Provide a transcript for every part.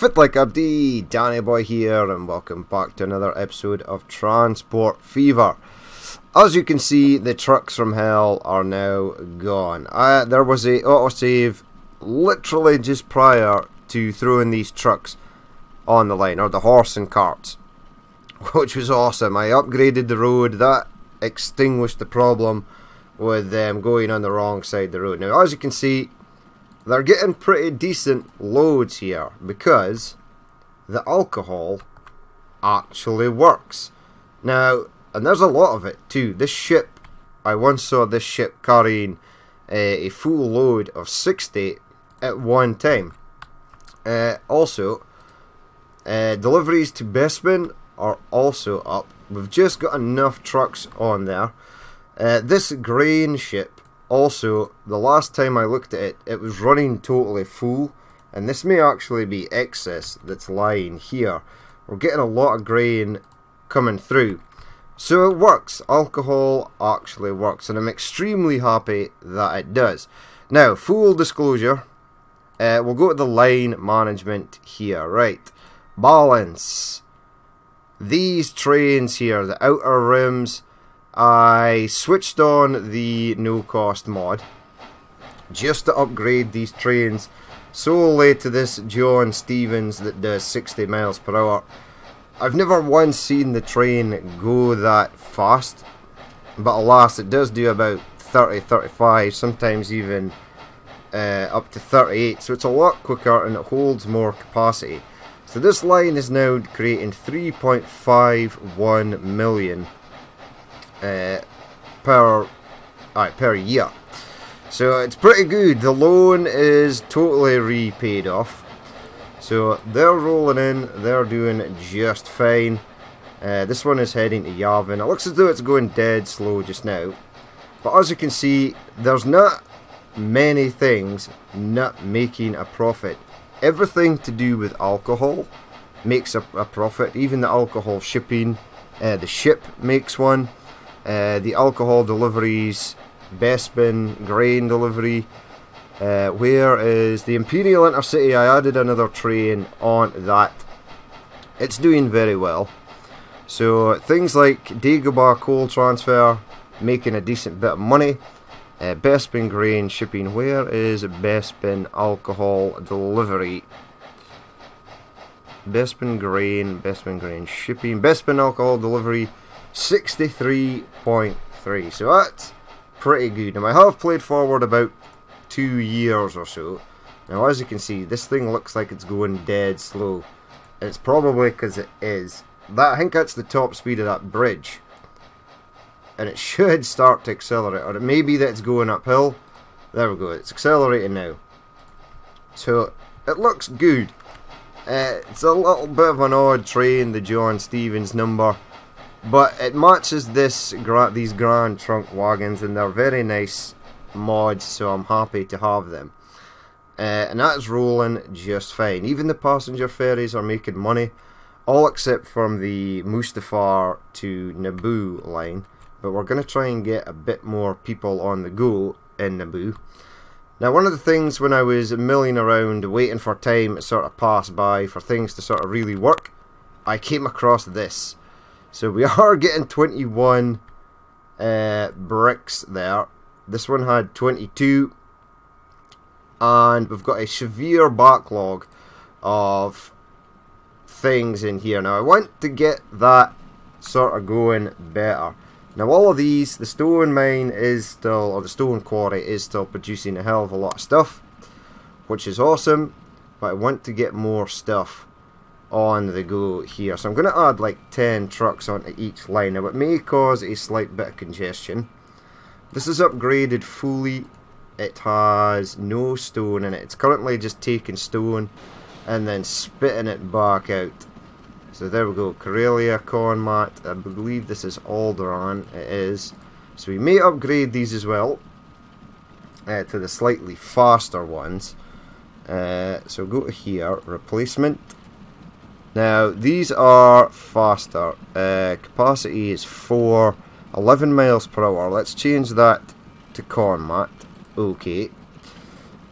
Fit like Abdi, Danny Boy here, and welcome back to another episode of Transport Fever. As you can see, the trucks from hell are now gone. Uh, there was a autosave literally just prior to throwing these trucks on the line, or the horse and carts, which was awesome. I upgraded the road, that extinguished the problem with them going on the wrong side of the road. Now, as you can see, they're getting pretty decent loads here because the alcohol actually works. Now, and there's a lot of it too. This ship, I once saw this ship carrying a, a full load of 60 at one time. Uh, also, uh, deliveries to Bespin are also up. We've just got enough trucks on there. Uh, this grain ship also, the last time I looked at it, it was running totally full, and this may actually be excess that's lying here. We're getting a lot of grain coming through. So it works. Alcohol actually works, and I'm extremely happy that it does. Now, full disclosure, uh, we'll go to the line management here. Right, balance. These trains here, the outer rims, I switched on the no cost mod just to upgrade these trains solely to this John Stevens that does 60 miles per hour. I've never once seen the train go that fast, but alas, it does do about 30, 35, sometimes even uh, up to 38, so it's a lot quicker and it holds more capacity. So this line is now creating 3.51 million uh, per right, per year. So it's pretty good. The loan is totally repaid off. So they're rolling in. They're doing just fine. Uh, this one is heading to Yavin. It looks as though it's going dead slow just now. But as you can see, there's not many things not making a profit. Everything to do with alcohol makes a, a profit. Even the alcohol shipping, uh, the ship makes one. Uh, the alcohol deliveries, Bespin, grain delivery. Uh, where is the Imperial Intercity? I added another train on that. It's doing very well. So things like Dagobah coal transfer, making a decent bit of money. Uh, Bespin grain shipping. Where is Bespin alcohol delivery? Bespin grain, Bespin grain shipping, Bespin alcohol delivery 63.3. So that's pretty good. Now I have played forward about two years or so. Now as you can see, this thing looks like it's going dead slow. It's probably because it is. That I think that's the top speed of that bridge. And it should start to accelerate. Or it may be that it's going uphill. There we go, it's accelerating now. So it looks good. Uh, it's a little bit of an odd train, the John Stevens number. But it matches this these Grand Trunk wagons and they're very nice mods so I'm happy to have them. Uh, and that's rolling just fine. Even the passenger ferries are making money, all except from the Mustafar to Naboo line. But we're going to try and get a bit more people on the go in Naboo. Now, one of the things when I was milling around waiting for time to sort of pass by for things to sort of really work, I came across this. So we are getting 21 uh, bricks there. This one had 22. And we've got a severe backlog of things in here. Now I want to get that sort of going better. Now all of these, the stone mine is still, or the stone quarry is still producing a hell of a lot of stuff. Which is awesome. But I want to get more stuff on the go here. So I'm going to add like 10 trucks onto each line. Now it may cause a slight bit of congestion. This is upgraded fully. It has no stone in it. It's currently just taking stone and then spitting it back out. So there we go. Corellia, Conmat. I believe this is Alderaan. It is. So we may upgrade these as well uh, to the slightly faster ones. Uh, so go to here, replacement now, these are faster. Uh, capacity is 4, 11 miles per hour. Let's change that to Conmat. Okay.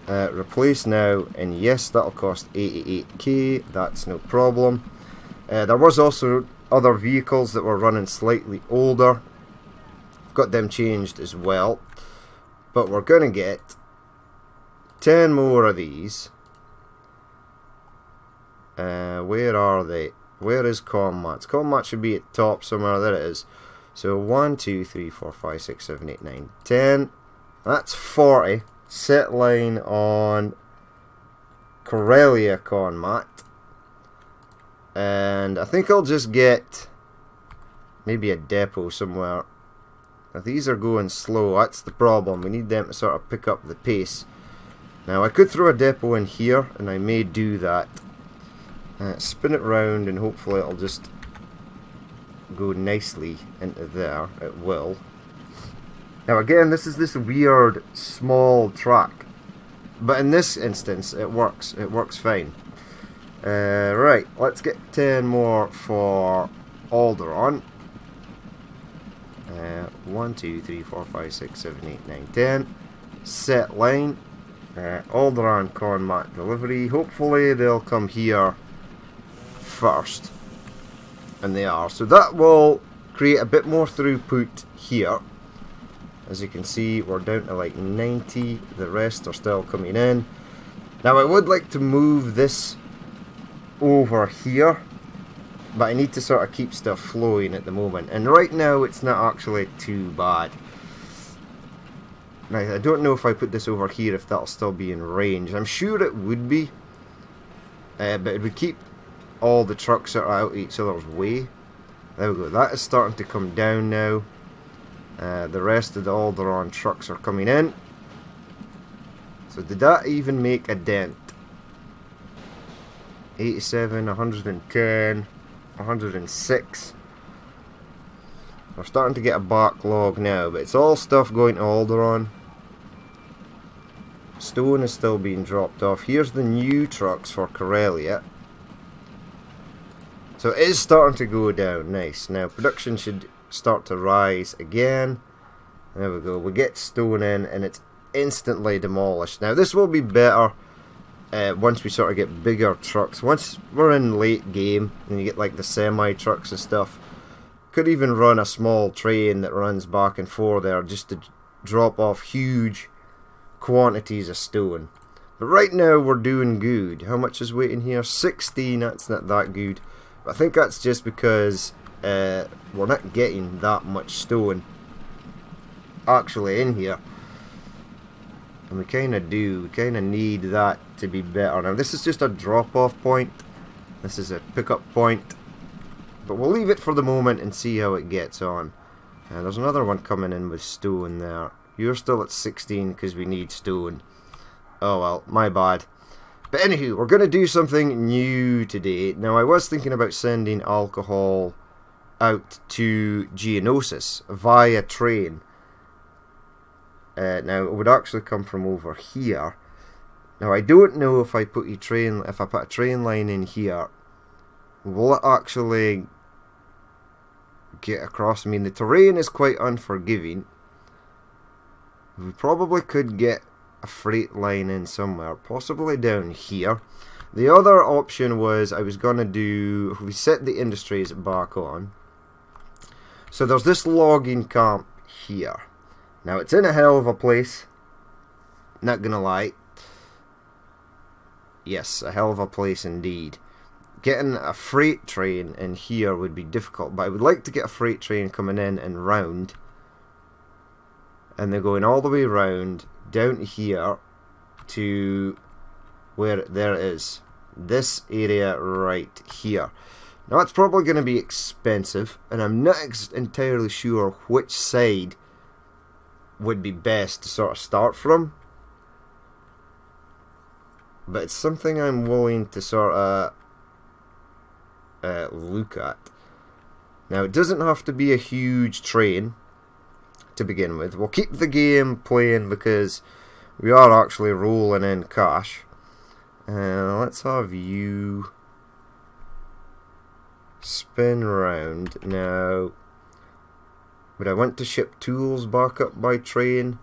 Uh, replace now, and yes, that'll cost 88k, that's no problem. Uh, there was also other vehicles that were running slightly older. Got them changed as well. But we're going to get 10 more of these. Uh, where are they? Where is Commat? Commat should be at top somewhere. There it is. So 1, 2, 3, 4, 5, 6, 7, 8, 9, 10. That's 40. Set line on Corellia Commat. And I think I'll just get maybe a depot somewhere. Now these are going slow. That's the problem. We need them to sort of pick up the pace. Now I could throw a depot in here and I may do that. Uh, spin it round and hopefully it'll just go nicely into there. It will. Now again, this is this weird small track. But in this instance, it works. It works fine. Uh, right, let's get 10 more for Alderaan. Uh, 1, 2, 3, 4, 5, 6, 7, 8, 9, 10. Set line. Uh, Alderaan Commat delivery. Hopefully they'll come here first. And they are. So that will create a bit more throughput here. As you can see, we're down to like 90. The rest are still coming in. Now I would like to move this over here. But I need to sort of keep stuff flowing at the moment. And right now it's not actually too bad. Now, I don't know if I put this over here if that'll still be in range. I'm sure it would be. Uh, but it would keep all the trucks are out each other's way. There we go. That is starting to come down now. Uh, the rest of the Alderaan trucks are coming in. So did that even make a dent? 87, 110, 106. We're starting to get a backlog now, but it's all stuff going to Alderaan. Stone is still being dropped off. Here's the new trucks for Corellia. So it is starting to go down. Nice. Now production should start to rise again. There we go. We get stone in and it's instantly demolished. Now this will be better uh, once we sort of get bigger trucks. Once we're in late game and you get like the semi trucks and stuff. Could even run a small train that runs back and forth there just to drop off huge quantities of stone. But right now we're doing good. How much is waiting here? 16, that's not that good. But I think that's just because uh, we're not getting that much stone actually in here. And we kind of do. We kind of need that to be better. Now this is just a drop off point. This is a pickup point. But we'll leave it for the moment and see how it gets on. Uh, there's another one coming in with stone there. You're still at 16 because we need stone. Oh well, my bad. But anywho, we're going to do something new today. Now, I was thinking about sending alcohol out to Geonosis via train. Uh, now, it would actually come from over here. Now, I don't know if I put a train, if I put a train line in here, will it actually get across? I mean, the terrain is quite unforgiving. We probably could get a freight line in somewhere, possibly down here. The other option was I was going to do, we set the industries back on. So there's this logging camp here. Now it's in a hell of a place, not going to lie. Yes, a hell of a place indeed. Getting a freight train in here would be difficult, but I would like to get a freight train coming in and round and they're going all the way around down here to where there is this area right here. Now it's probably going to be expensive and I'm not entirely sure which side would be best to sort of start from. But it's something I'm willing to sort of uh, look at. Now it doesn't have to be a huge train to begin with. We'll keep the game playing because we are actually rolling in cash. Uh, let's have you spin round. Now, would I want to ship tools back up by train?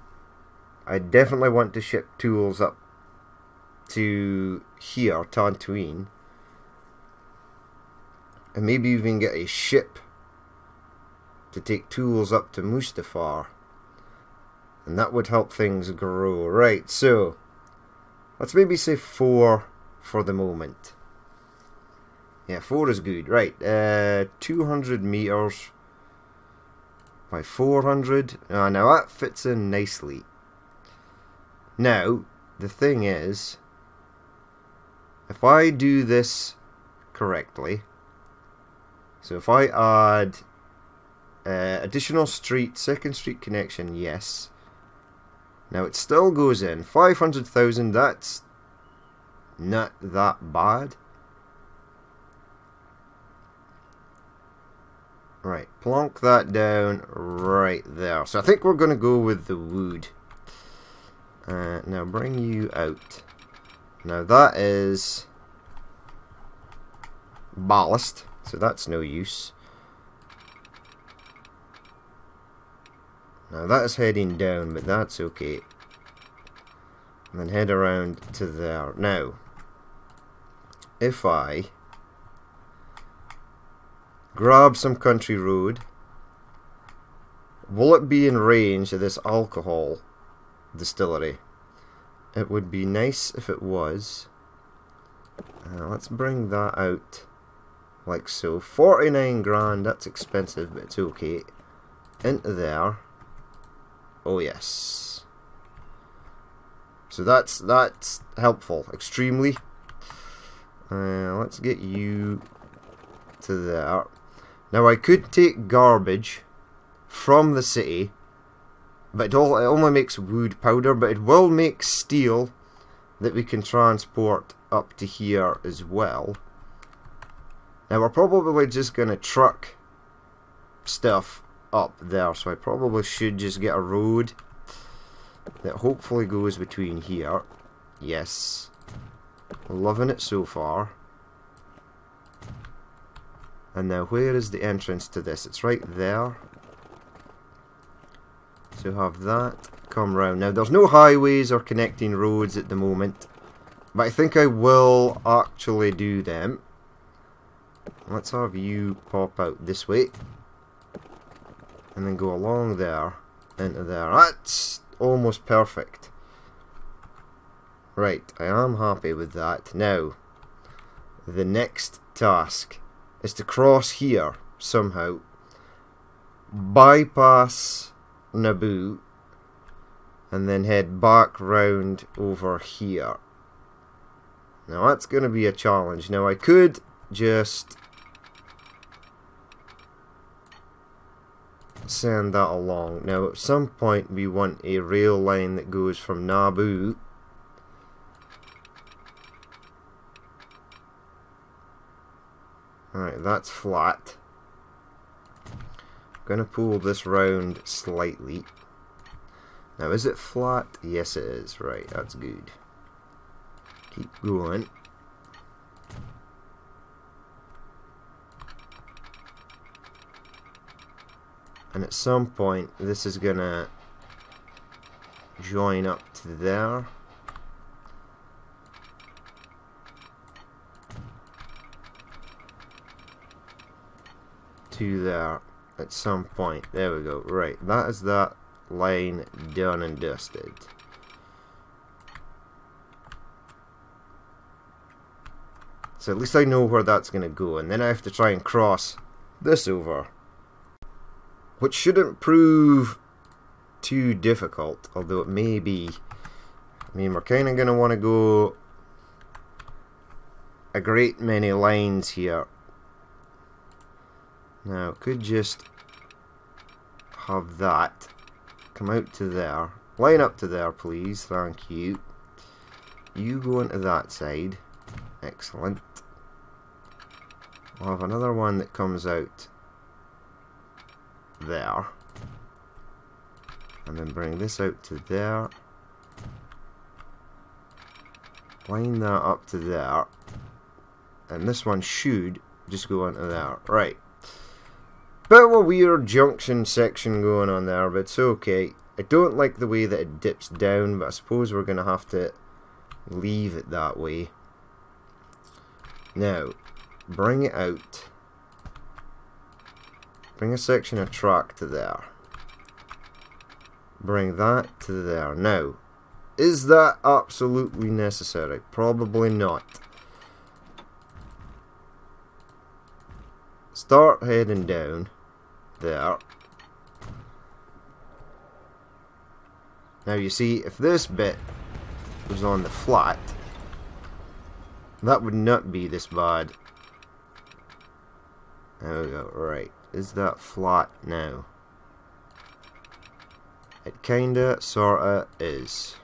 I definitely want to ship tools up to here, Tatooine. And maybe even get a ship to take tools up to Mustafar. And that would help things grow. Right, so let's maybe say four for the moment. Yeah, four is good. Right, uh, 200 meters by 400. Uh, now that fits in nicely. Now, the thing is, if I do this correctly, so if I add uh, additional street, second street connection, yes. Now it still goes in. 500,000, that's not that bad. Right, plonk that down right there. So I think we're going to go with the wood. Uh, now bring you out. Now that is ballast, so that's no use. Now that is heading down, but that's okay. And then head around to there. Now, if I grab some country road. Will it be in range of this alcohol distillery? It would be nice if it was. Uh, let's bring that out like so. 49 grand, that's expensive, but it's okay. Into there. Oh yes. So that's that's helpful, extremely. Uh, let's get you to there. Now I could take garbage from the city, but it, all, it only makes wood powder, but it will make steel that we can transport up to here as well. Now we're probably just going to truck stuff up there, so I probably should just get a road that hopefully goes between here. Yes. Loving it so far. And now where is the entrance to this? It's right there. So have that come round. Now there's no highways or connecting roads at the moment. But I think I will actually do them. Let's have you pop out this way. And then go along there. Into there. That's almost perfect. Right, I am happy with that. Now, the next task is to cross here somehow, bypass Naboo, and then head back round over here. Now that's going to be a challenge. Now I could just send that along. Now at some point we want a rail line that goes from Naboo Alright, that's flat. I'm gonna pull this round slightly. Now, is it flat? Yes, it is. Right, that's good. Keep going. And at some point, this is gonna join up to there. to there at some point. There we go. Right, that is that line done and dusted. So at least I know where that's going to go. And then I have to try and cross this over. Which shouldn't prove too difficult, although it may be. I mean, we're kind of going to want to go a great many lines here now, could just have that come out to there. Line up to there, please. Thank you. You go into that side. Excellent. We'll have another one that comes out there. And then bring this out to there. Line that up to there. And this one should just go into there. Right. Bit of a weird junction section going on there, but it's okay. I don't like the way that it dips down, but I suppose we're going to have to Leave it that way. Now, bring it out. Bring a section of track to there. Bring that to there. Now, is that absolutely necessary? Probably not. Start heading down there. Now you see, if this bit was on the flat, that would not be this bad. There we go, right. Is that flat now? It kinda, sorta is.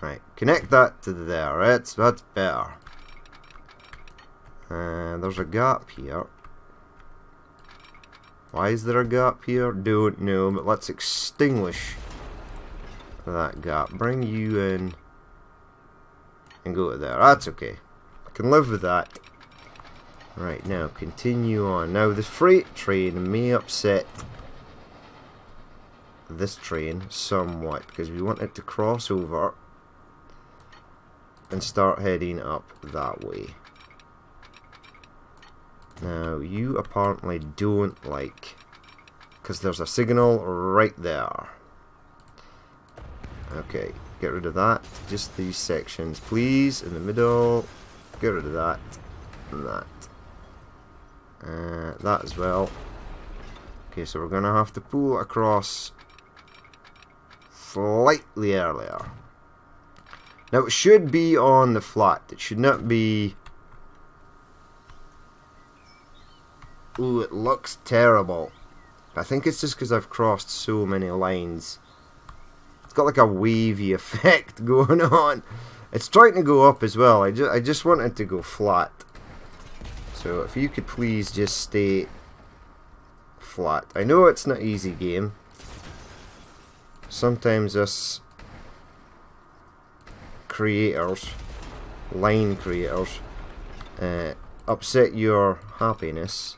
Right, connect that to there, that's, that's better. And there's a gap here. Why is there a gap here? Don't know, but let's extinguish that gap. Bring you in and go to there. That's okay. I can live with that. Right, now continue on. Now the freight train may upset this train somewhat because we want it to cross over and start heading up that way. Now, you apparently don't like... Because there's a signal right there. Okay, get rid of that. Just these sections, please. In the middle. Get rid of that. And that. Uh, that as well. Okay, so we're going to have to pull across slightly earlier. Now, it should be on the flat. It should not be Ooh, it looks terrible. I think it's just because I've crossed so many lines. It's got like a wavy effect going on. It's trying to go up as well. I just, I just want it to go flat. So if you could please just stay flat. I know it's not easy game. Sometimes us creators, line creators, uh, upset your happiness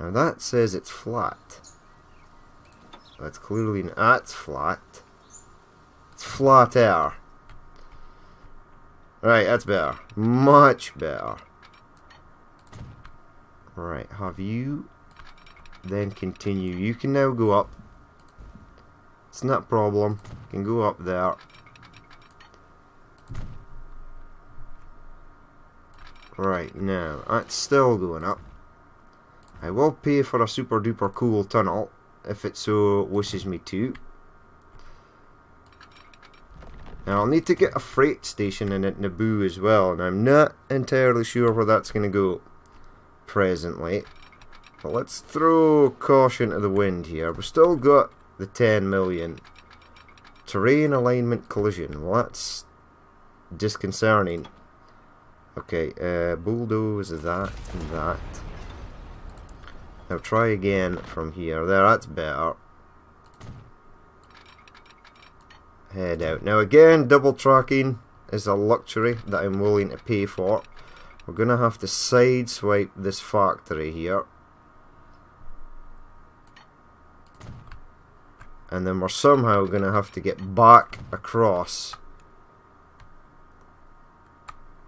now that says it's flat. That's clearly not flat. It's flat air. Right, that's better. Much better. Right, have you then continue. You can now go up. It's not a problem. You can go up there. Right, now, that's still going up. I will pay for a super duper cool tunnel if it so wishes me to. Now I'll need to get a freight station in at Naboo as well and I'm not entirely sure where that's going to go presently. But let's throw caution to the wind here. We've still got the 10 million. Terrain alignment collision. Well that's disconcerting. Okay, uh, bulldoze that and that. Now try again from here. There, that's better. Head out. Now again, double tracking is a luxury that I'm willing to pay for. We're going to have to sideswipe this factory here. And then we're somehow going to have to get back across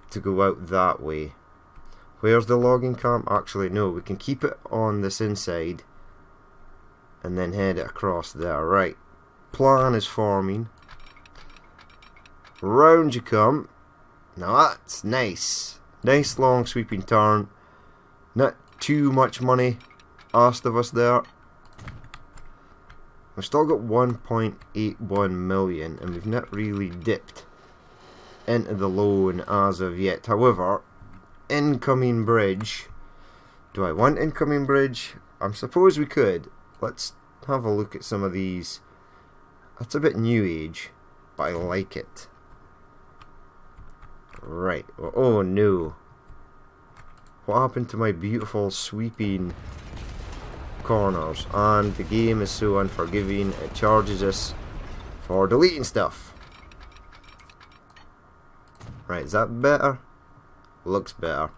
to go out that way. Where's the logging camp? Actually, no, we can keep it on this inside and then head it across there. Right, plan is forming. Round you come. Now that's nice. Nice long sweeping turn. Not too much money asked of us there. We've still got 1.81 million and we've not really dipped into the loan as of yet. However, incoming bridge. Do I want incoming bridge? I suppose we could. Let's have a look at some of these. That's a bit new age, but I like it. Right. Oh no. What happened to my beautiful sweeping corners? And the game is so unforgiving, it charges us for deleting stuff. Right, is that better? looks better.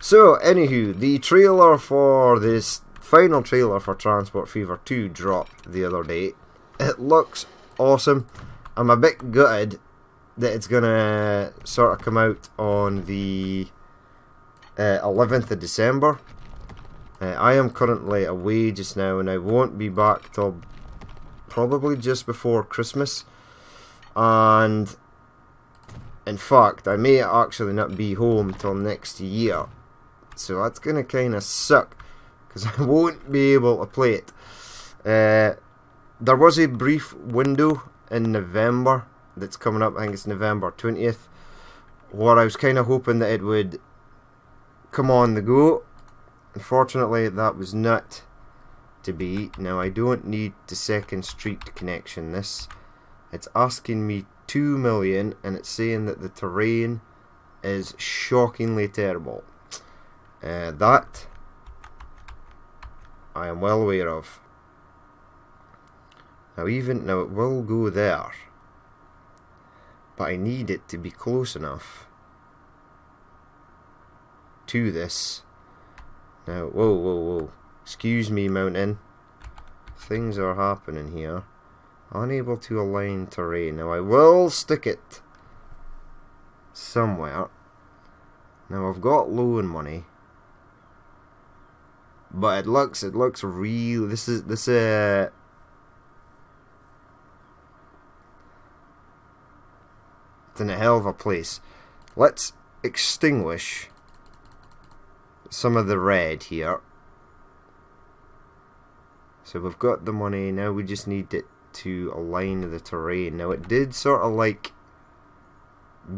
So, anywho, the trailer for this final trailer for Transport Fever 2 dropped the other day. It looks awesome. I'm a bit gutted that it's gonna sort of come out on the uh, 11th of December. Uh, I am currently away just now and I won't be back till probably just before Christmas. And in fact, I may actually not be home till next year. So that's going to kind of suck because I won't be able to play it. Uh, there was a brief window in November that's coming up. I think it's November 20th. Where I was kind of hoping that it would come on the go. Unfortunately, that was not to be. Now, I don't need the second street connection this. It's asking me 2 million and it's saying that the terrain is shockingly terrible. Uh, that I am well aware of. Now even now it will go there. But I need it to be close enough to this. Now whoa whoa whoa. Excuse me mountain. Things are happening here. Unable to align terrain. Now I will stick it somewhere. Now I've got loan money. But it looks it looks real this is this uh in a hell of a place. Let's extinguish some of the red here. So we've got the money, now we just need it to align the terrain. Now it did sort of like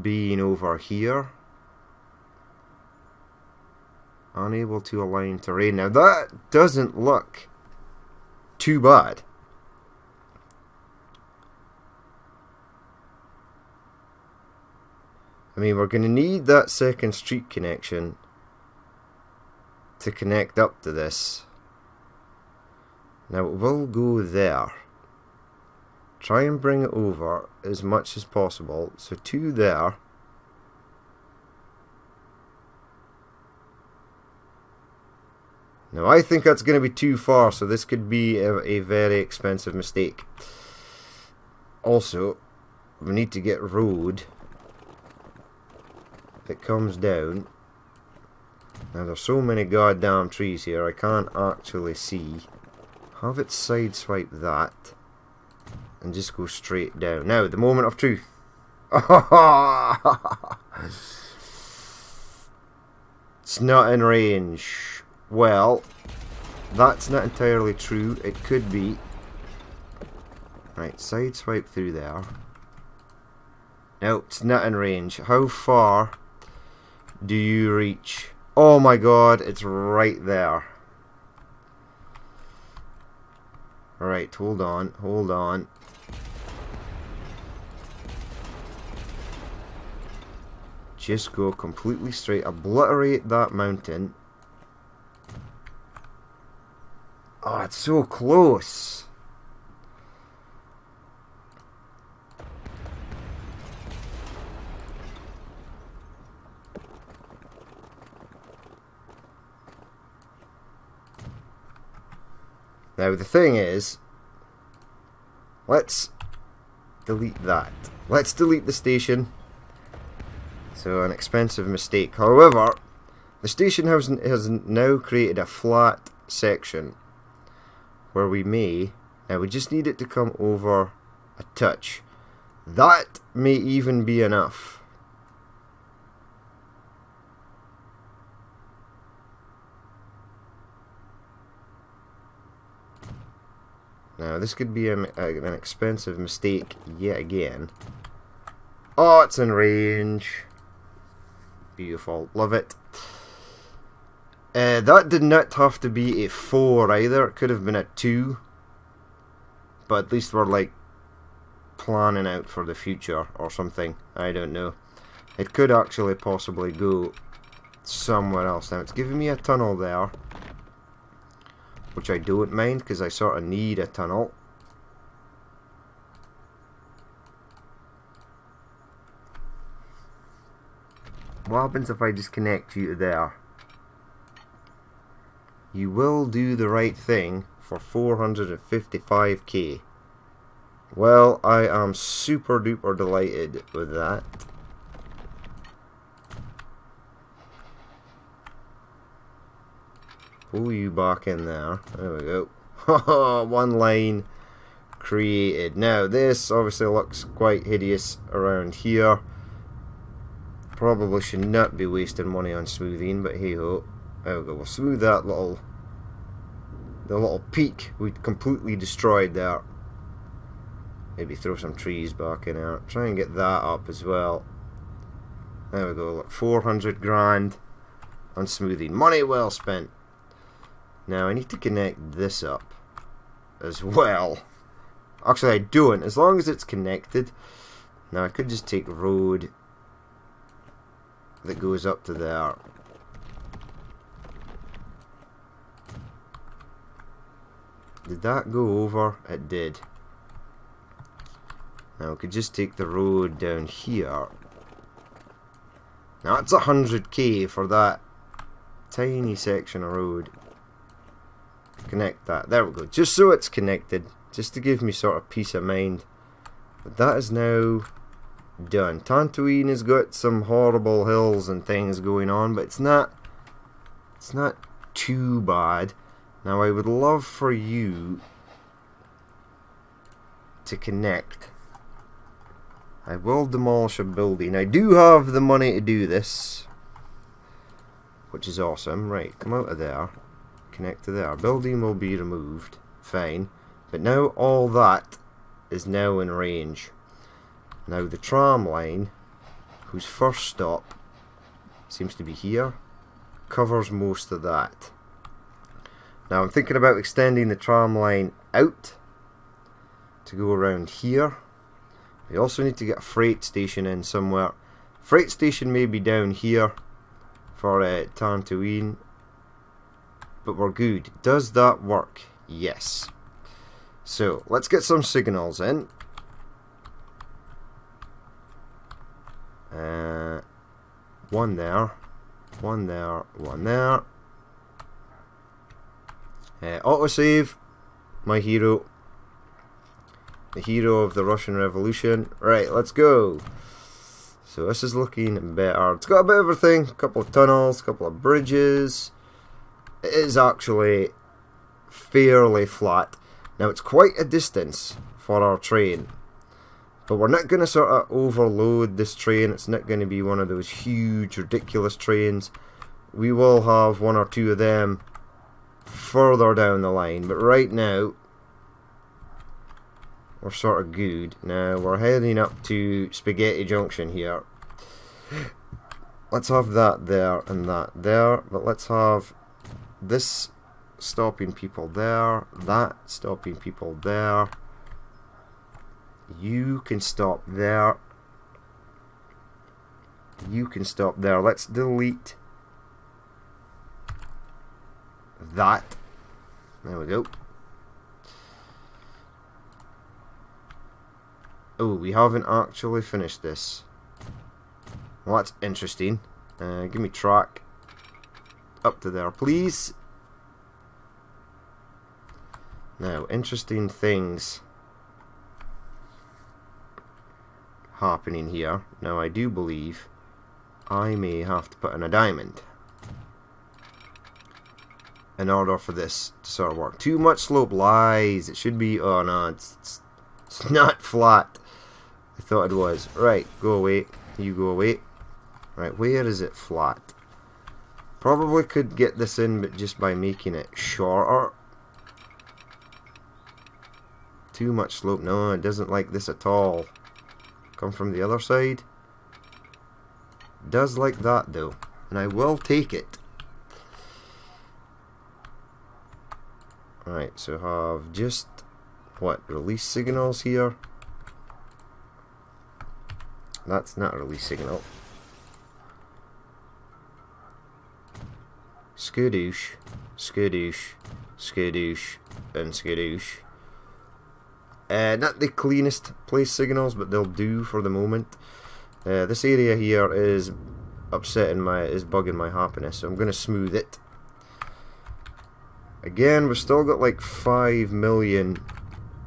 being over here. Unable to align terrain. Now that doesn't look too bad. I mean, we're going to need that second street connection to connect up to this. Now, we'll go there. Try and bring it over as much as possible. So, two there. Now, I think that's going to be too far, so this could be a, a very expensive mistake. Also, we need to get road that comes down. Now, there's so many goddamn trees here, I can't actually see. Have it sideswipe that and just go straight down. Now, the moment of truth. it's not in range. Well, that's not entirely true. It could be. Right, side swipe through there. No, it's not in range. How far do you reach? Oh my god, it's right there. Alright, hold on, hold on. Just go completely straight, obliterate that mountain, Oh, it's so close. Now the thing is, let's delete that. Let's delete the station. So an expensive mistake. However, the station has, has now created a flat section where we may, now we just need it to come over a touch. That may even be enough. Now this could be a, a, an expensive mistake yet again. Oh, it's in range. Beautiful. Love it. Uh, that did not have to be a 4 either. It could have been a 2. But at least we're like planning out for the future or something. I don't know. It could actually possibly go somewhere else. Now it's giving me a tunnel there. Which I don't mind because I sort of need a tunnel. What happens if I just connect you to there? you will do the right thing for 455k. Well, I am super duper delighted with that. Pull you back in there. There we go. One line created. Now, this obviously looks quite hideous around here. Probably should not be wasting money on smoothing, but hey ho. There we go. We'll smooth that little the little peak we completely destroyed there. Maybe throw some trees back in there. Try and get that up as well. There we go. Look, 400 grand on smoothing. Money well spent. Now I need to connect this up as well. Actually I don't, as long as it's connected. Now I could just take road that goes up to there. Did that go over? It did. Now we could just take the road down here. Now it's 100k for that tiny section of road connect that. There we go. Just so it's connected, just to give me sort of peace of mind. But that is now done. Tatooine has got some horrible hills and things going on, but it's not it's not too bad. Now I would love for you to connect. I will demolish a building. I do have the money to do this. Which is awesome. Right, come out of there connect to there. Building will be removed. Fine. But now all that is now in range. Now the tram line, whose first stop seems to be here, covers most of that. Now I'm thinking about extending the tram line out to go around here. We also need to get a freight station in somewhere. Freight station may be down here for uh, Tatooine but we're good. Does that work? Yes. So, let's get some signals in. Uh, one there, one there, one there. Uh, autosave, my hero. The hero of the Russian Revolution. Right, let's go. So this is looking better. It's got a bit of everything. A couple of tunnels, a couple of bridges it is actually fairly flat. Now it's quite a distance for our train. But we're not going to sort of overload this train. It's not going to be one of those huge, ridiculous trains. We will have one or two of them further down the line. But right now, we're sort of good. Now, we're heading up to Spaghetti Junction here. Let's have that there and that there. But let's have this stopping people there, that stopping people there. You can stop there. You can stop there. Let's delete that. There we go. Oh, we haven't actually finished this. Well, that's interesting. Uh, give me track up to there, please. Now, interesting things happening here. Now, I do believe I may have to put in a diamond in order for this to sort of work. Too much slope lies. It should be... Oh, no, it's, it's, it's not flat. I thought it was. Right, go away. You go away. Right, where is it flat? Probably could get this in, but just by making it shorter. Too much slope. No, it doesn't like this at all. Come from the other side. Does like that though. And I will take it. Alright, so have just what, release signals here. That's not a release signal. Skadoosh, skadoosh, skadoosh, and skadoosh. Uh, not the cleanest place signals, but they'll do for the moment. Uh, this area here is upsetting my, is bugging my happiness, so I'm going to smooth it. Again, we've still got like 5 million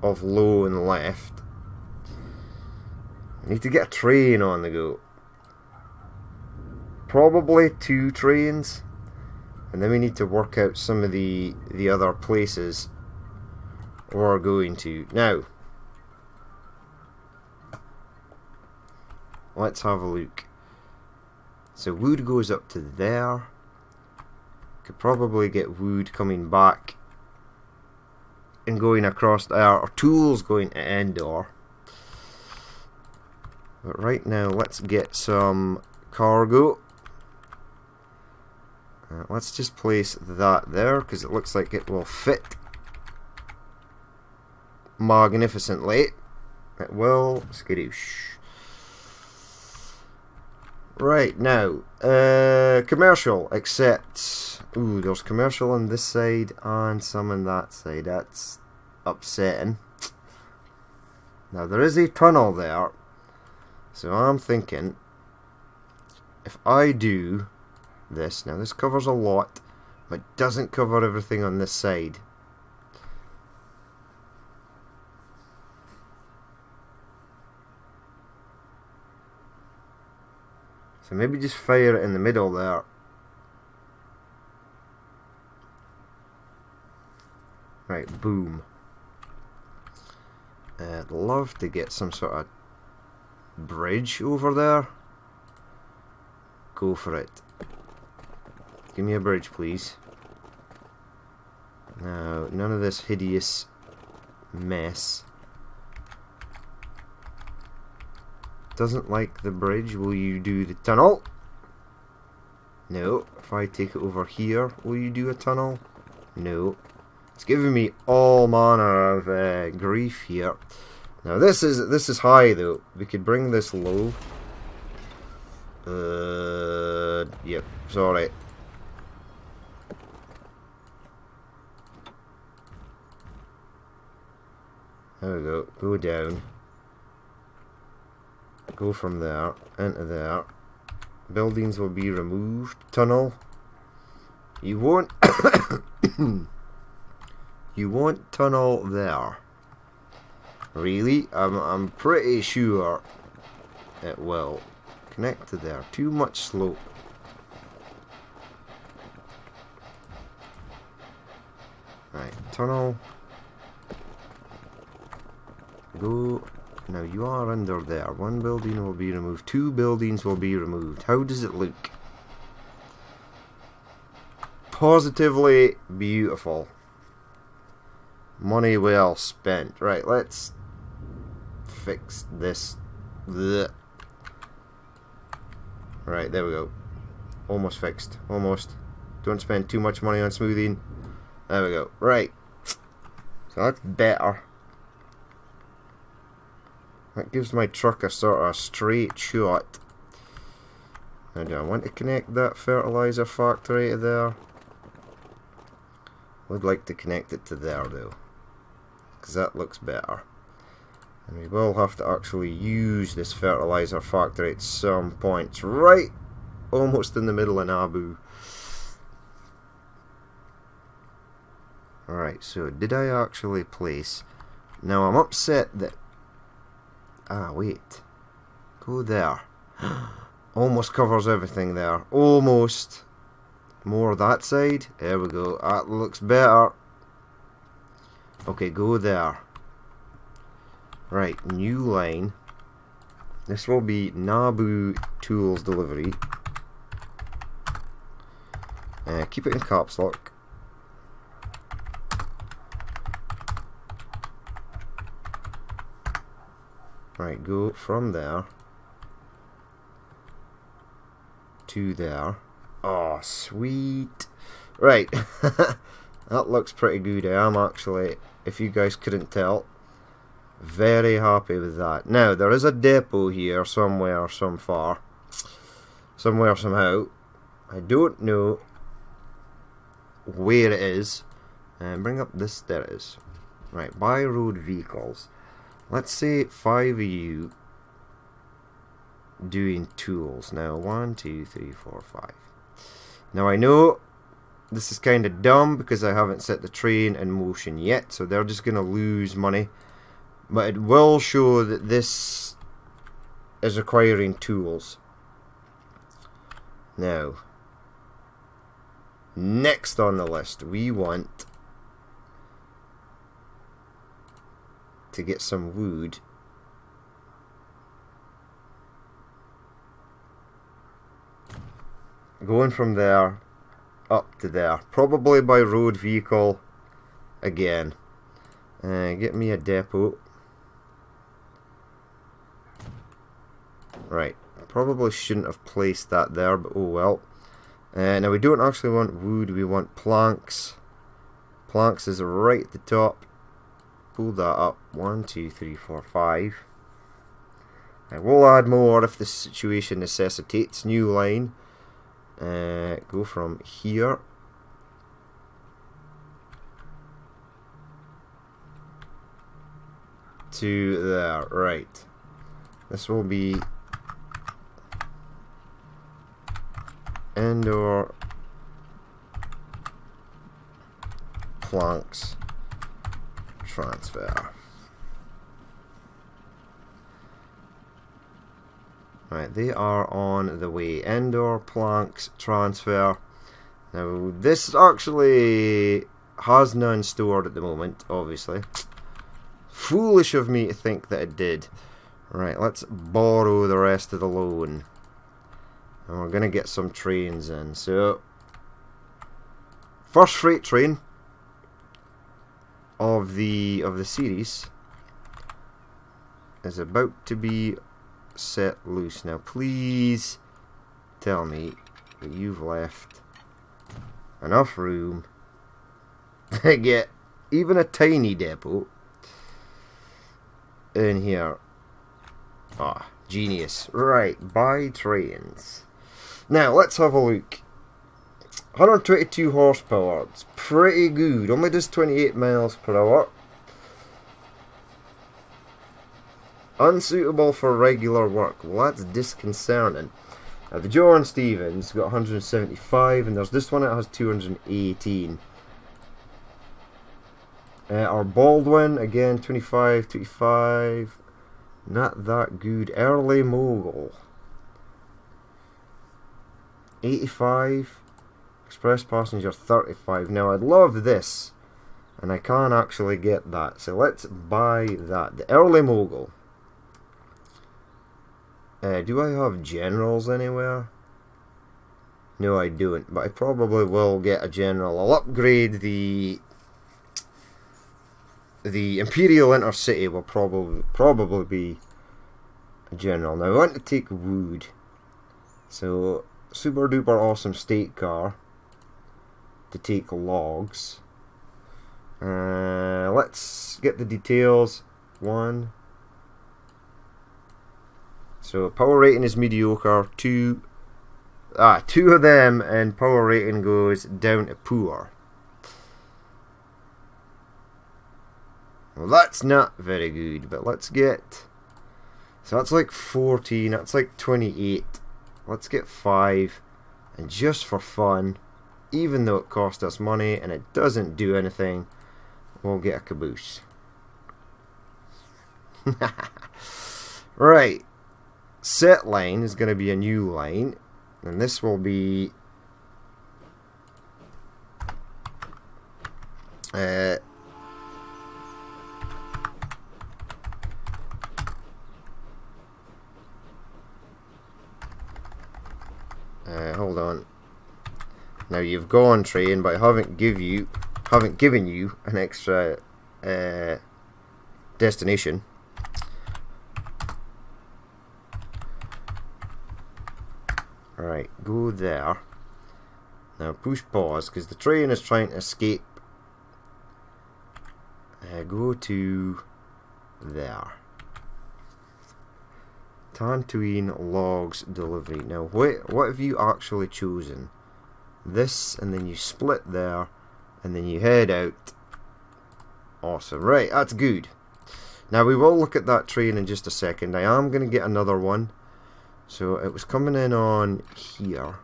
of loan left. I need to get a train on the go. Probably two trains. And then we need to work out some of the the other places we're going to. Now, let's have a look. So wood goes up to there. Could probably get wood coming back and going across there, or tools going to Endor. But right now, let's get some cargo. Uh, let's just place that there, because it looks like it will fit magnificently. It will. Skadoosh. Right, now, uh, commercial, except, ooh, there's commercial on this side and some on that side. That's upsetting. Now, there is a tunnel there, so I'm thinking, if I do this, now this covers a lot, but doesn't cover everything on this side. So maybe just fire it in the middle there. Right, boom. I'd love to get some sort of bridge over there. Go for it. Give me a bridge, please. Now, none of this hideous mess. doesn't like the bridge, will you do the tunnel? No. If I take it over here, will you do a tunnel? No. It's giving me all manner of uh, grief here. Now this is this is high though. We could bring this low. Uh, yep. Sorry. There we go. Go down. Go from there into there. Buildings will be removed. Tunnel. You won't you won't tunnel there. Really? I'm, I'm pretty sure it will connect to there. Too much slope. Right tunnel go now you are under there. One building will be removed. Two buildings will be removed. How does it look? Positively beautiful. Money well spent. Right, let's fix this. Blech. Right, there we go. Almost fixed. Almost. Don't spend too much money on smoothing. There we go. Right. So that's better. That gives my truck a sort of straight shot. Now do I want to connect that fertilizer factory to there? Would like to connect it to there though. Because that looks better. And we will have to actually use this fertilizer factory at some points. Right almost in the middle of Naboo. Alright, so did I actually place... Now I'm upset that Ah, wait. Go there. Almost covers everything there. Almost. More that side. There we go. That looks better. Okay, go there. Right, new line. This will be Naboo Tools Delivery. Uh, keep it in caps lock. Right, go from there to there. Oh, sweet. Right. that looks pretty good. I am actually, if you guys couldn't tell, very happy with that. Now, there is a depot here somewhere, some far. Somewhere, somehow. I don't know where it is. And bring up this, there is. Right, buy road vehicles let's say five of you doing tools. Now one two three four five. Now I know this is kind of dumb because I haven't set the train in motion yet so they're just gonna lose money. But it will show that this is requiring tools. Now, next on the list, we want to get some wood. Going from there up to there. Probably by road vehicle again. Uh, get me a depot. Right. Probably shouldn't have placed that there, but oh well. Uh, now we don't actually want wood, we want planks. Planks is right at the top. Pull that up. One, two, three, four, five. And we'll add more if the situation necessitates. New line. Uh, go from here to the Right. This will be Endor planks transfer. Right, they are on the way. Endor planks transfer. Now, this actually has none stored at the moment, obviously. Foolish of me to think that it did. Right, let's borrow the rest of the loan. And we're going to get some trains in. So, first freight train of the of the series is about to be set loose. Now, please tell me that you've left enough room to get even a tiny depot in here. Ah, genius. Right, buy trains. Now, let's have a look. 122 horsepower. It's pretty good. Only does 28 miles per hour. Unsuitable for regular work. Well, that's disconcerting. Now, the John Stevens got 175, and there's this one that has 218. Uh, our Baldwin, again, 25, 25. Not that good. Early Mogul. 85. Express passenger 35. Now, I'd love this. And I can't actually get that. So let's buy that. The Early Mogul. Uh, do I have generals anywhere? No, I don't. But I probably will get a general. I'll upgrade the the Imperial Intercity will probably probably be a general. Now I want to take wood. So super duper awesome state car to take logs. Uh, let's get the details. One, so power rating is mediocre. Two, ah, two of them, and power rating goes down to poor. Well, that's not very good, but let's get. So that's like 14, that's like 28. Let's get 5. And just for fun, even though it cost us money and it doesn't do anything, we'll get a caboose. right set lane is going to be a new lane. and this will be uh, uh, hold on now you've gone train but I haven't give you haven't given you an extra uh, destination Right, go there. Now push pause because the train is trying to escape. Uh, go to there. Tatooine logs delivery. Now, what what have you actually chosen? This, and then you split there, and then you head out. Awesome. Right, that's good. Now we will look at that train in just a second. I am going to get another one. So it was coming in on here.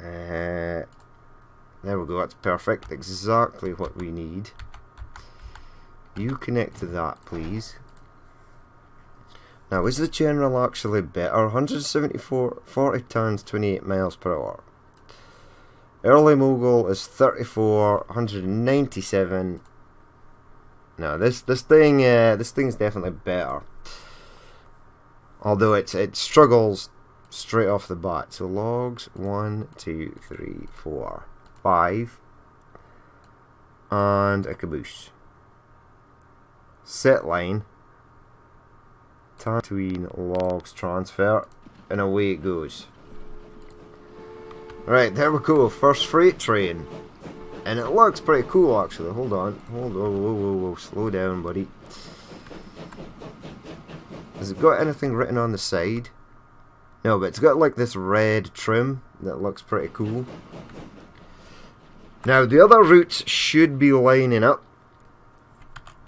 Uh, there we go, that's perfect. Exactly what we need. You connect to that, please. Now, is the General actually better? 174, 40 tons, 28 miles per hour. Early Mogul is 34, 197. No, this this thing uh, this thing's definitely better. Although it's it struggles straight off the bat. So logs one, two, three, four, five, and a caboose. Set line between logs transfer, and away it goes. Right, there we go, first freight train. And it looks pretty cool actually. Hold on, hold on, whoa, whoa, whoa, slow down, buddy. Has it got anything written on the side? No, but it's got like this red trim that looks pretty cool. Now, the other routes should be lining up.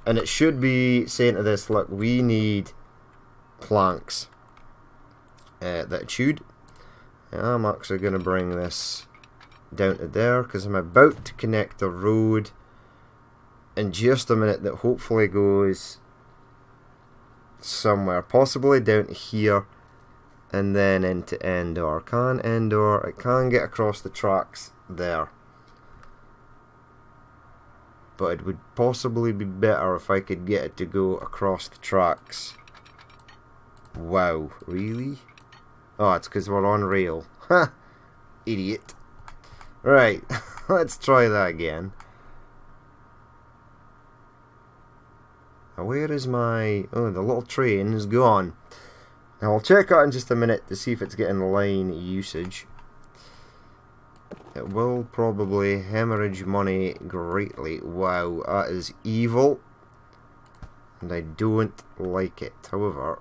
And it should be saying to this, look, we need planks uh, that should. I'm actually going to bring this down to there because I'm about to connect the road in just a minute that hopefully goes somewhere, possibly down here and then into Endor. Can Endor, it can get across the tracks there. But it would possibly be better if I could get it to go across the tracks Wow, really? Oh, it's because we're on rail. Ha! Idiot. Right, let's try that again. Now where is my... Oh, the little train is gone. Now I'll check out in just a minute to see if it's getting line usage. It will probably hemorrhage money greatly. Wow, that is evil. And I don't like it. However,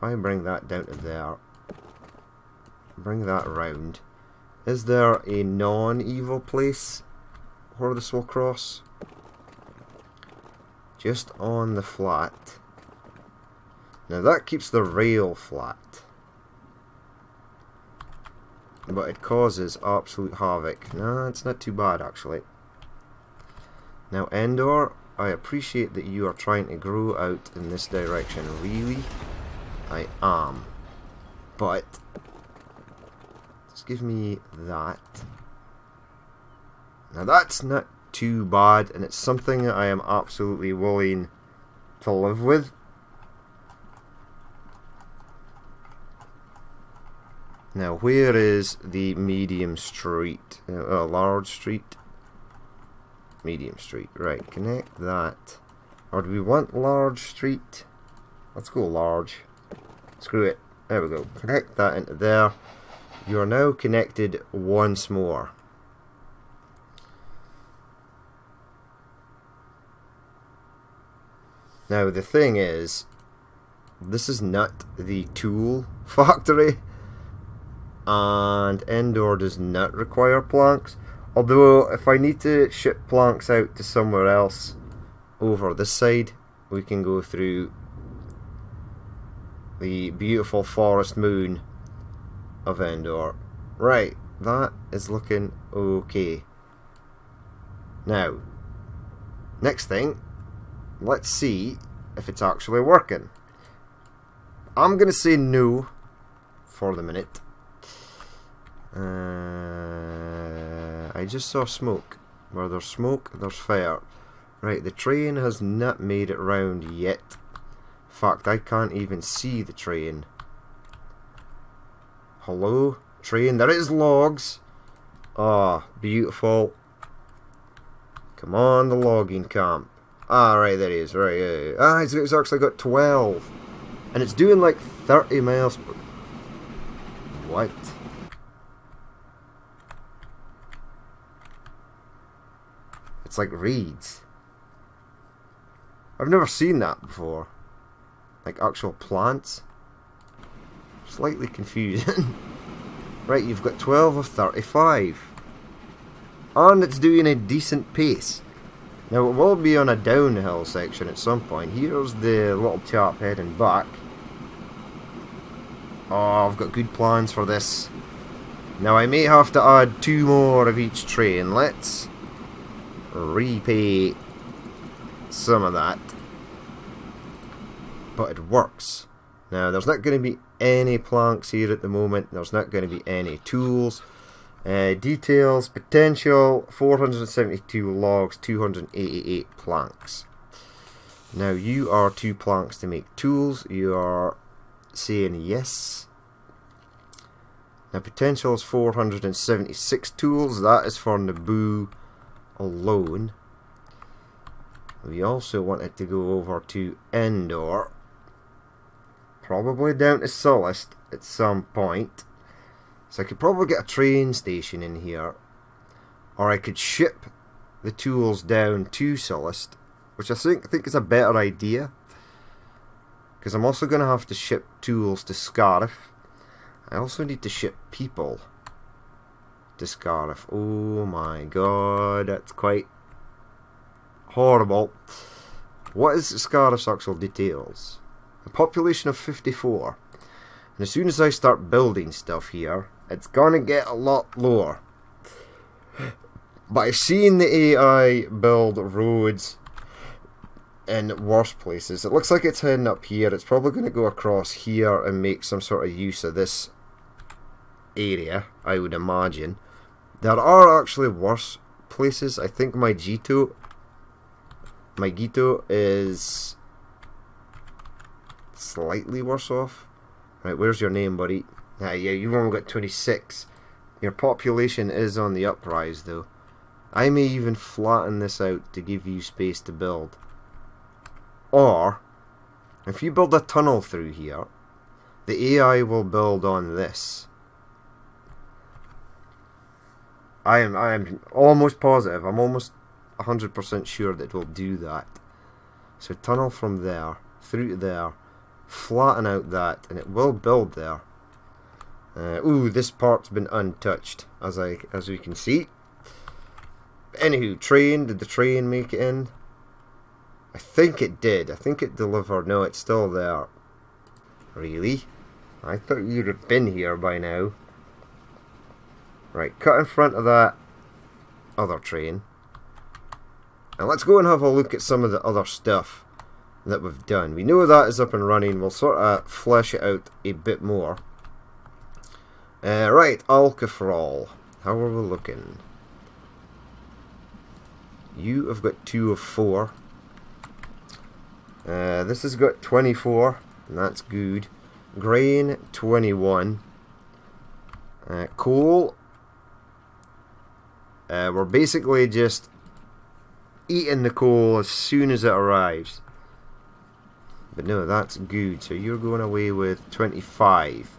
If I bring that down to there, bring that round, is there a non-evil place where this will cross? Just on the flat. Now that keeps the rail flat. But it causes absolute havoc. No, it's not too bad actually. Now Endor, I appreciate that you are trying to grow out in this direction. Really? I am. But, just give me that. Now that's not too bad, and it's something that I am absolutely willing to live with. Now, where is the medium street? Uh, uh, large street? Medium street. Right, connect that. Or do we want large street? Let's go large. Screw it. There we go. Connect that into there. You are now connected once more. Now the thing is, this is not the tool factory and Endor does not require planks. Although if I need to ship planks out to somewhere else over this side, we can go through the beautiful forest moon of Endor. Right, that is looking okay. Now, next thing, let's see if it's actually working. I'm going to say no for the minute. Uh, I just saw smoke. Where there's smoke, there's fire. Right, the train has not made it round yet fact, I can't even see the train. Hello? Train? There is logs. Ah, oh, beautiful. Come on, the logging camp. Ah, right, there it is. Right, yeah. Ah, it's, it's actually got 12. And it's doing like 30 miles per... What? It's like reeds. I've never seen that before like actual plants. Slightly confusing. right, you've got 12 of 35. And it's doing a decent pace. Now it will be on a downhill section at some point. Here's the little chap heading back. Oh, I've got good plans for this. Now I may have to add two more of each train. Let's repay some of that. But it works. Now, there's not going to be any planks here at the moment. There's not going to be any tools. Uh, details, potential, 472 logs, 288 planks. Now, you are two planks to make tools. You are saying yes. Now, potential is 476 tools. That is for Naboo alone. We also wanted to go over to Endor. Probably down to Sullust at some point. So I could probably get a train station in here. Or I could ship the tools down to Sullust. Which I think, I think is a better idea. Because I'm also going to have to ship tools to Scarif. I also need to ship people to Scarif. Oh my god, that's quite horrible. What is Scarif's actual details? A population of 54. And as soon as I start building stuff here, it's gonna get a lot lower. I've seen the AI build roads in worse places. It looks like it's heading up here. It's probably going to go across here and make some sort of use of this area, I would imagine. There are actually worse places. I think Mygeeto my Gito is slightly worse off. Right, where's your name, buddy? Ah, yeah, you've only got 26. Your population is on the uprise, though. I may even flatten this out to give you space to build. Or, if you build a tunnel through here, the AI will build on this. I am I am almost positive. I'm almost 100% sure that it will do that. So tunnel from there through to there, flatten out that, and it will build there. Uh, ooh, this part's been untouched, as I as we can see. Anywho, train. Did the train make it in? I think it did. I think it delivered. No, it's still there. Really? I thought you'd have been here by now. Right, cut in front of that other train. And let's go and have a look at some of the other stuff that we've done. We know that is up and running. We'll sort of flesh it out a bit more. Uh, right, Alcathrol. How are we looking? You have got two of four. Uh, this has got 24, and that's good. Grain, 21. Uh, coal, uh, we're basically just eating the coal as soon as it arrives. But no, that's good. So you're going away with 25.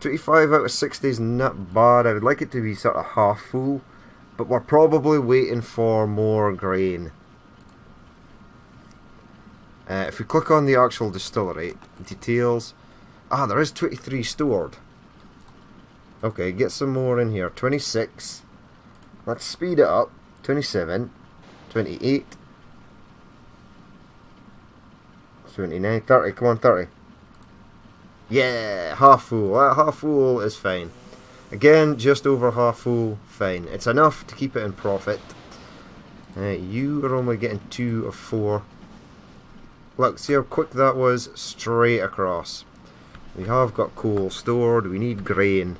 25 out of 60 is not bad. I would like it to be sort of half full. But we're probably waiting for more grain. Uh, if we click on the actual distillery, details. Ah, there is 23 stored. Okay, get some more in here. 26. Let's speed it up. 27, 28, 29, 30. Come on, 30. Yeah, half full. That half full is fine. Again, just over half full, fine. It's enough to keep it in profit. Uh, you are only getting two of four. Look, see how quick that was? Straight across. We have got coal stored. We need grain.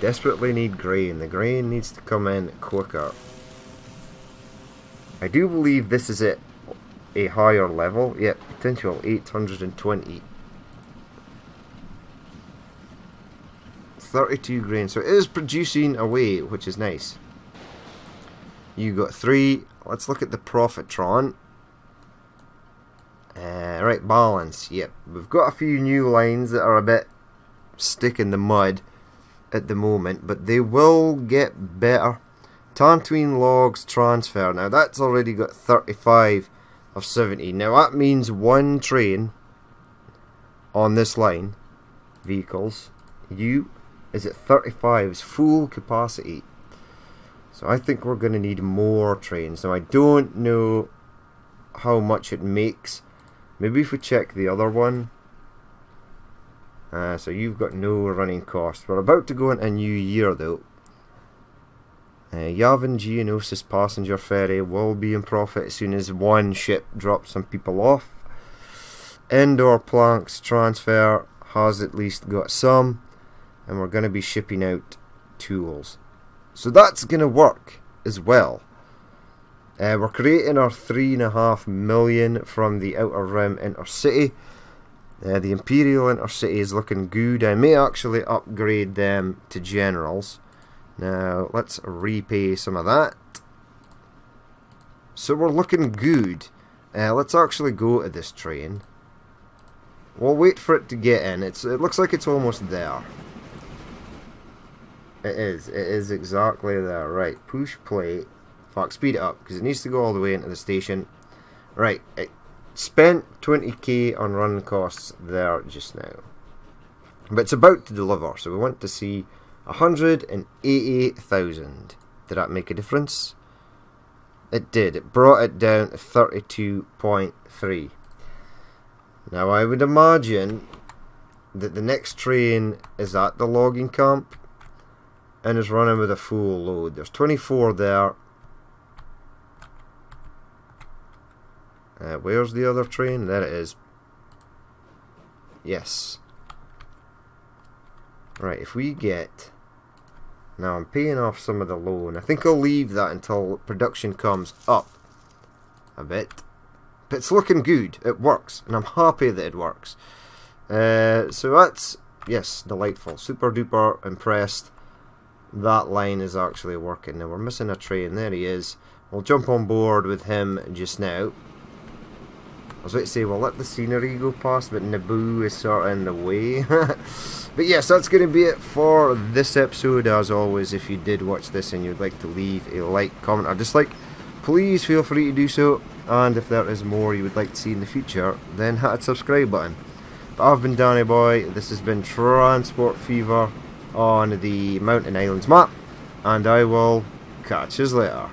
Desperately need grain. The grain needs to come in quicker. I do believe this is at a higher level. Yep, potential 820. 32 grain. So it is producing away, which is nice. You got three. Let's look at the Profitron. Uh, right, balance. Yep, we've got a few new lines that are a bit stick in the mud at the moment, but they will get better. Tatooine logs transfer. Now that's already got 35 of 70. Now that means one train on this line, vehicles, you is at 35, is full capacity. So I think we're going to need more trains. Now I don't know how much it makes. Maybe if we check the other one, uh, so you've got no running costs. We're about to go into a new year though. Uh, Yavin Geonosis passenger ferry will be in profit as soon as one ship drops some people off. Endor planks transfer has at least got some. And we're going to be shipping out tools. So that's going to work as well. Uh, we're creating our 3.5 million from the Outer Rim Intercity. Uh, the Imperial Intercity is looking good. I may actually upgrade them to Generals. Now, let's repay some of that. So we're looking good. Uh, let's actually go to this train. We'll wait for it to get in. It's It looks like it's almost there. It is. It is exactly there. Right, push plate. Fuck, speed it up, because it needs to go all the way into the station. Right, it spent 20k on run costs there just now. But it's about to deliver, so we want to see 188,000. Did that make a difference? It did. It brought it down to 32.3. Now I would imagine that the next train is at the logging camp and is running with a full load. There's 24 there Uh, where's the other train? There it is. Yes. Right, if we get... Now I'm paying off some of the loan. I think I'll leave that until production comes up a bit. But it's looking good. It works. And I'm happy that it works. Uh, so that's, yes, delightful. Super duper impressed. That line is actually working. Now we're missing a train. There he is. We'll jump on board with him just now was about to say, we'll let the scenery go past, but Naboo is sort of in the way. but yes, that's going to be it for this episode. As always, if you did watch this and you'd like to leave a like, comment, or dislike, please feel free to do so. And if there is more you would like to see in the future, then hit that subscribe button. But I've been Danny Boy, this has been Transport Fever on the Mountain Islands map, and I will catch you later.